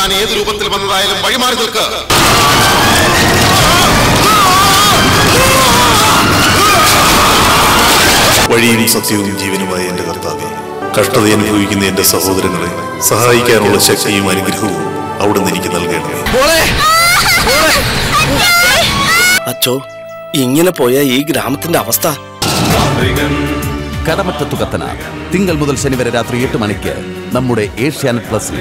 സാത്താൻ ഏത് രൂപത്തിൽ വന്നതായാലും വഴിമാറി നിൽക്ക്. വഴിയും സത്യവും ജീവനുമായ എന്റെ കർത്താവെ കഷ്ടത അനുഭവിക്കുന്ന എന്റെ സഹോദരങ്ങളെ സഹായിക്കാനുള്ള ശക്തിയും അനുഗ്രഹവും അവിടുന്ന് എനിക്ക് നൽകണമേ. അച്ചോ ഇങ്ങനെ പോയ ഈ ഗ്രാമത്തിന്റെ അവസ്ഥ? കടമറ്റത്തു കത്തന തിങ്കൾ മുതൽ ശനി വരെ രാത്രി എട്ട് മണിക്ക് നമ്മുടെ ഏഷ്യാനെറ്റ് പ്ലസിൽ.